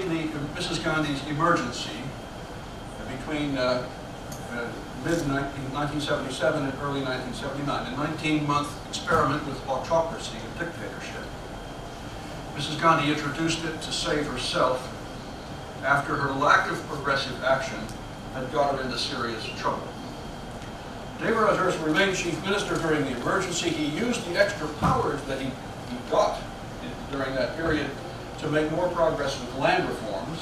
the Mrs. Gandhi's emergency between uh, uh, mid-1977 and early 1979, a 19-month experiment with autocracy and dictatorship. Mrs. Gandhi introduced it to save herself after her lack of progressive action had got her into serious trouble. Devaraj Urs remained chief minister during the emergency. He used the extra powers that he, he got in, during that period to make more progress with land reforms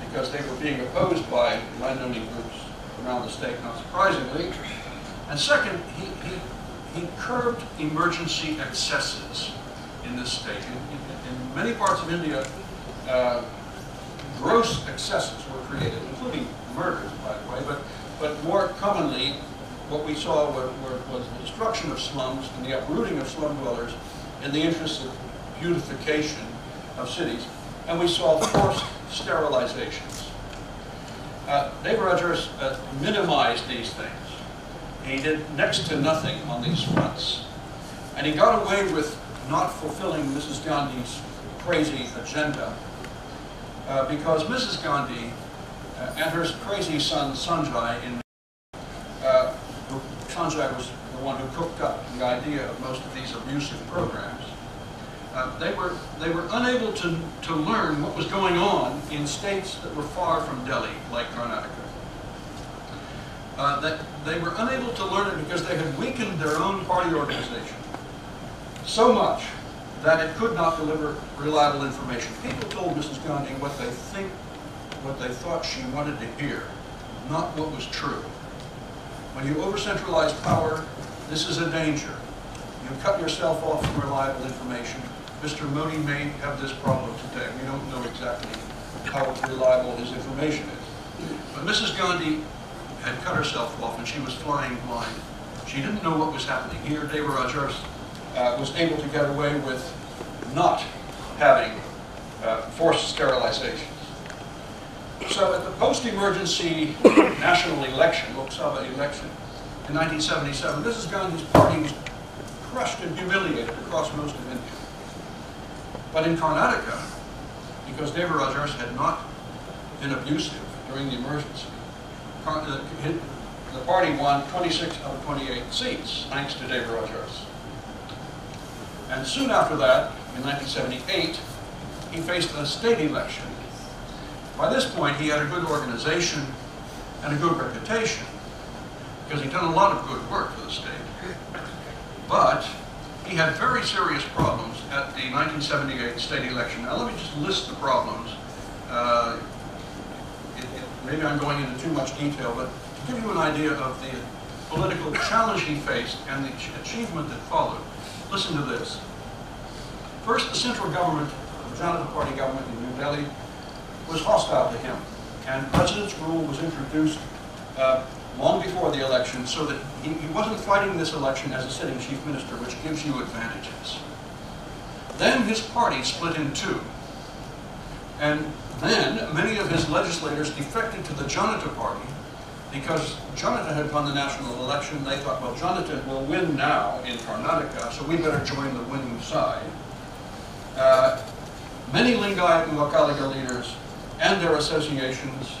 because they were being opposed by landowning groups around the state, not surprisingly. And second, he, he, he curbed emergency excesses in this state. In, in, in many parts of India, uh, gross excesses were created, including murders, by the way, but, but more commonly, what we saw were, were, was the destruction of slums and the uprooting of slum dwellers in the interest of beautification of cities. And we saw forced sterilizations. Uh, Urs uh, minimized these things. He did next to nothing on these fronts. And he got away with not fulfilling Mrs. Gandhi's crazy agenda uh, because Mrs. Gandhi uh, and her crazy son Sanjay in uh, Sanjay was the one who cooked up the idea of most of these abusive programs. Uh, they were they were unable to to learn what was going on in states that were far from Delhi, like Karnataka. Uh, that they were unable to learn it because they had weakened their own party organization so much that it could not deliver reliable information. People told Mrs. Gandhi what they think, what they thought she wanted to hear, not what was true. When you over-centralize power, this is a danger. You cut yourself off from reliable information. Mr. Modi may have this problem today. We don't know exactly how reliable his information is. But Mrs. Gandhi had cut herself off and she was flying blind. She didn't know what was happening here. Devaraj Urs uh, was able to get away with not having uh, forced sterilizations. So at the post-emergency national election, Lok Sabha election, in 1977, Mrs. Gandhi's party was crushed and humiliated across most of India. But in Karnataka, because Devaraj Urs had not been abusive during the emergency, the party won 26 out of 28 seats, thanks to Devaraj Urs. And soon after that, in 1978, he faced a state election. By this point, he had a good organization and a good reputation because he'd done a lot of good work for the state. But he had very serious problems at the 1978 state election. Now, let me just list the problems. Uh, it, it, maybe I'm going into too much detail, but to give you an idea of the political challenge he faced and the achievement that followed, listen to this. First, the central government, the Janata Party government in New Delhi, was hostile to him. And president's rule was introduced uh, long before the election so that he, he wasn't fighting this election as a sitting chief minister, which gives you advantages. Then his party split in two. And then many of his legislators defected to the Janata Party because Janata had won the national election. They thought, well, Janata will win now in Karnataka, so we better join the winning side. Uh, many Lingayat and Vokkaliga leaders and their associations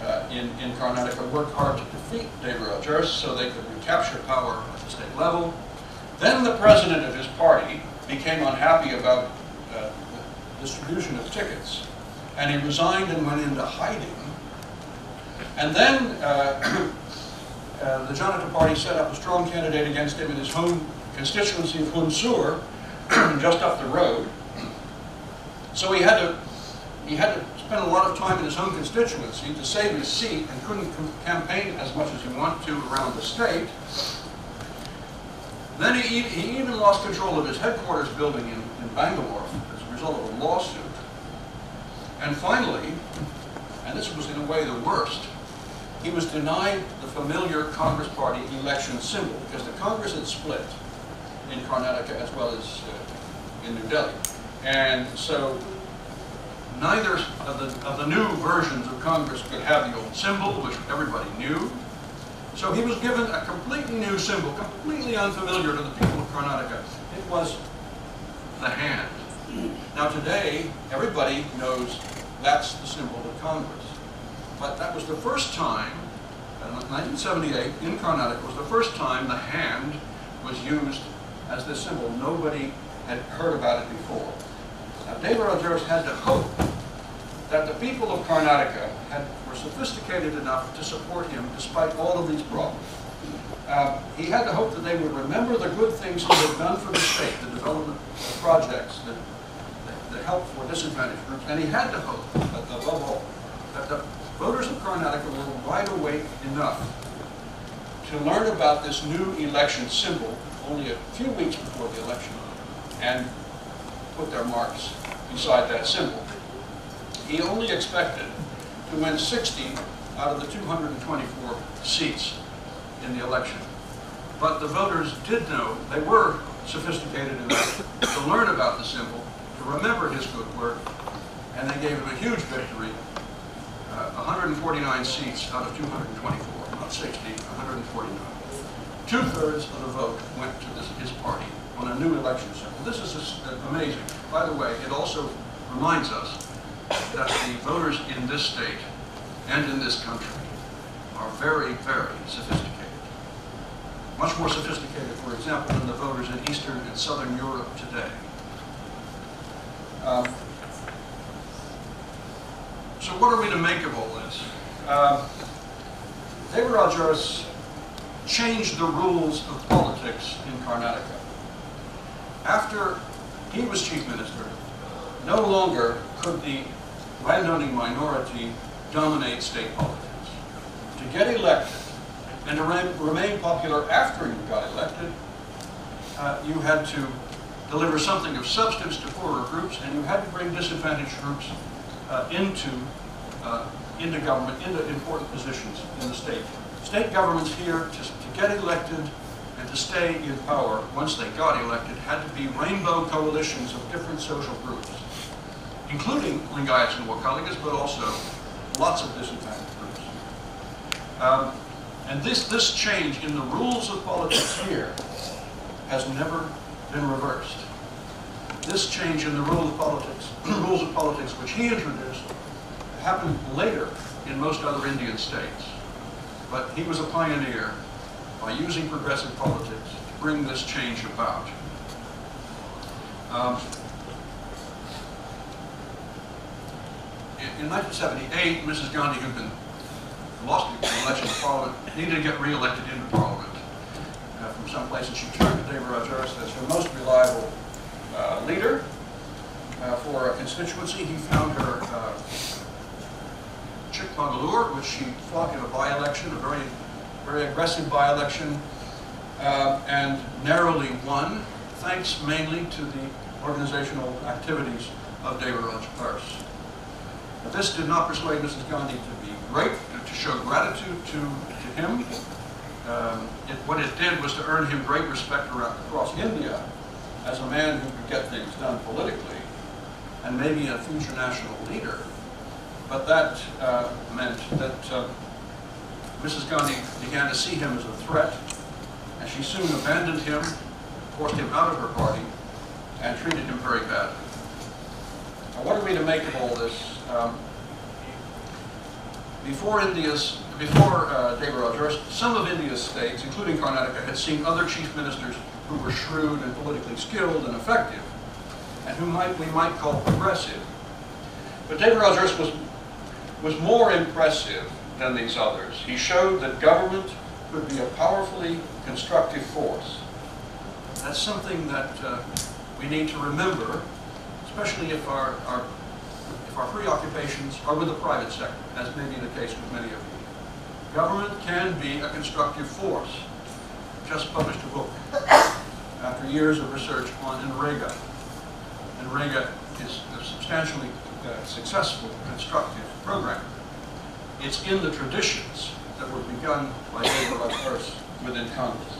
uh, in, in Karnataka worked hard to defeat Devaraj Urs so they could recapture power at the state level. Then the president of his party became unhappy about uh, the distribution of tickets, and he resigned and went into hiding. And then uh, uh, the Janata Party set up a strong candidate against him in his home constituency of Hunsur, just up the road. So he had to he had to spend a lot of time in his own constituency to save his seat and couldn't campaign as much as he wanted to around the state. Then he, he even lost control of his headquarters building in, in Bangalore as a result of a lawsuit. And finally, and this was in a way the worst, he was denied the familiar Congress Party election symbol because the Congress had split in Karnataka as well as uh, in New Delhi. And so neither of the, of the new versions of Congress could have the old symbol, which everybody knew. So he was given a completely new symbol, completely unfamiliar to the people of Karnataka. It was the hand. Now today, everybody knows that's the symbol of Congress. But that was the first time, uh, in 1978, in Karnataka, was the first time the hand was used as the symbol. Nobody had heard about it before. Now, Devaraj Urs had to hope that the people of Karnataka had, were sophisticated enough to support him despite all of these problems. Um, he had to hope that they would remember the good things he had done for the state, the development projects, the, the, the help for disadvantaged groups, and he had to hope, above all, that the voters of Karnataka were wide awake enough to learn about this new election symbol only a few weeks before the election and put their marks beside that symbol. He only expected to win 60 out of the 224 seats in the election. But the voters did know, they were sophisticated enough to learn about the symbol, to remember his good work, and they gave him a huge victory, uh, 149 seats out of 224, not 60, 149. Two-thirds of the vote went to this, his party on a new election symbol. This is amazing. By the way, it also reminds us that the voters in this state and in this country are very, very sophisticated much more sophisticated, for example, than the voters in Eastern and Southern Europe today. Um, so what are we to make of all this? Uh, Devaraj changed the rules of politics in Karnataka. After he was chief minister, no longer could the landowning minority dominate state politics. To get elected, and to remain popular after you got elected, uh, you had to deliver something of substance to poorer groups, and you had to bring disadvantaged groups uh, into, uh, into government, into important positions in the state. State governments here, to, to get elected and to stay in power once they got elected, had to be rainbow coalitions of different social groups, including Lingayats and Vokkaligas, but also lots of disadvantaged groups. Um, and this, this change in the rules of politics here has never been reversed. This change in the rule of politics, rules of politics which he introduced happened later in most other Indian states. But he was a pioneer by using progressive politics to bring this change about. Um, in, in 1978, Mrs. Gandhi, who'd been lost in the election to Parliament, needed to get re-elected into Parliament uh, from someplace, and she turned to Devaraj Urs as her most reliable uh, leader uh, for a constituency. He found her uh, Chikmagalur, which she fought in a by-election, a very, very aggressive by-election, uh, and narrowly won, thanks mainly to the organizational activities of Deva Rajoyce. This did not persuade Mrs. Gandhi to be great, to show gratitude to, to him. Um, it, what it did was to earn him great respect across India as a man who could get things done politically and maybe a future national leader. But that uh, meant that uh, Mrs. Gandhi began to see him as a threat, and she soon abandoned him, forced him out of her party, and treated him very badly. Now, what are we to make of all this? Um, before India's, before uh, Devaraj Urs, some of India's states, including Karnataka, had seen other chief ministers who were shrewd and politically skilled and effective, and who might, we might call progressive. But Devaraj Urs was, was more impressive than these others. He showed that government could be a powerfully constructive force. That's something that uh, we need to remember, especially if our, our our preoccupations are with the private sector, as may be the case with many of you. Government can be a constructive force. Just published a book after years of research on NREGA. NREGA is a substantially uh, successful constructive program. It's in the traditions that were begun by Devaraj Urs within Congress.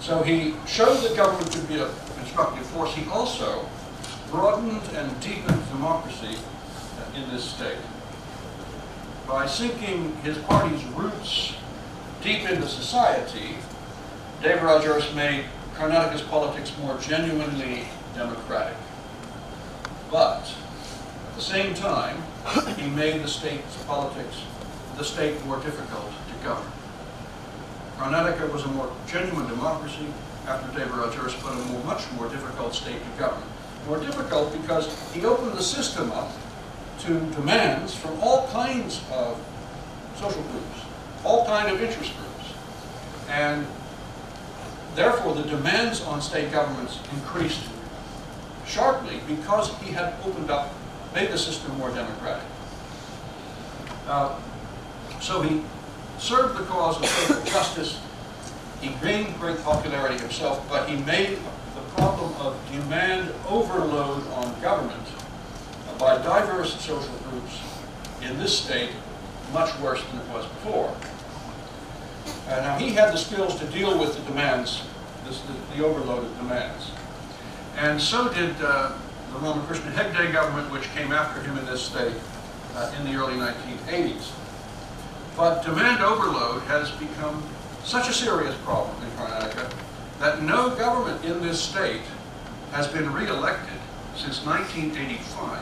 So he showed that government could be a constructive force. He also broadened and deepened democracy uh, in this state. By sinking his party's roots deep into society, Devaraj Urs made Karnataka's politics more genuinely democratic. But At the same time, he made the state's politics, the state more difficult to govern. Karnataka was a more genuine democracy after Devaraj Urs but a more, much more difficult state to govern. More difficult because he opened the system up to demands from all kinds of social groups, all kinds of interest groups. And therefore, the demands on state governments increased sharply because he had opened up, made the system more democratic. Uh, so he served the cause of social justice. He gained great popularity himself, but he made the problem of demand overload on government by diverse social groups in this state much worse than it was before. Uh, now, he had the skills to deal with the demands, this, the, the overload of demands. And so did uh, the Ramakrishna Hegde government, which came after him in this state uh, in the early 1980s. But demand overload has become such a serious problem in Karnataka that no government in this state has been re-elected since 1985.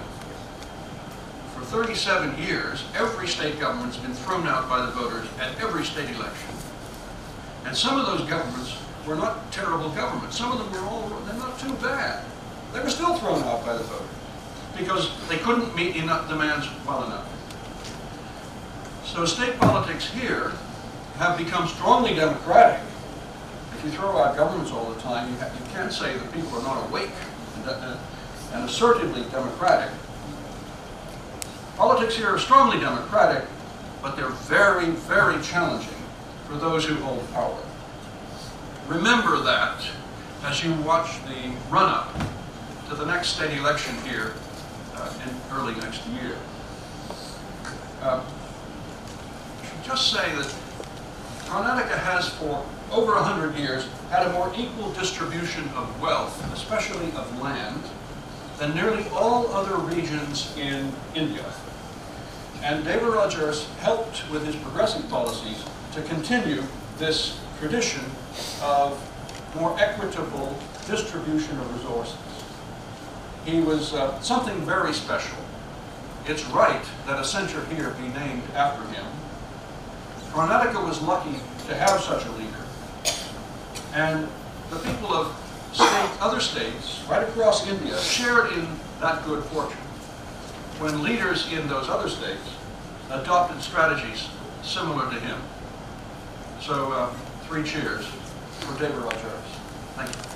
For 37 years, every state government's been thrown out by the voters at every state election. And some of those governments were not terrible governments. Some of them were all, they're not too bad. They were still thrown out by the voters because they couldn't meet enough demands well enough. So state politics here have become strongly democratic. If you throw out governments all the time, you, you can't say that people are not awake and, uh, and assertively democratic. Politics here are strongly democratic, but they're very, very challenging for those who hold power. Remember that as you watch the run-up to the next state election here uh, in early next year. Uh, just say that Karnataka has for over 100 years had a more equal distribution of wealth, especially of land, than nearly all other regions in India. And Devaraj Urs helped with his progressive policies to continue this tradition of more equitable distribution of resources. He was uh, something very special. It's right that a center here be named after him. Karnataka was lucky to have such a leader. And the people of state, other states, right across India, shared in that good fortune when leaders in those other states adopted strategies similar to him. So, uh, three cheers for Devaraj Urs. Thank you.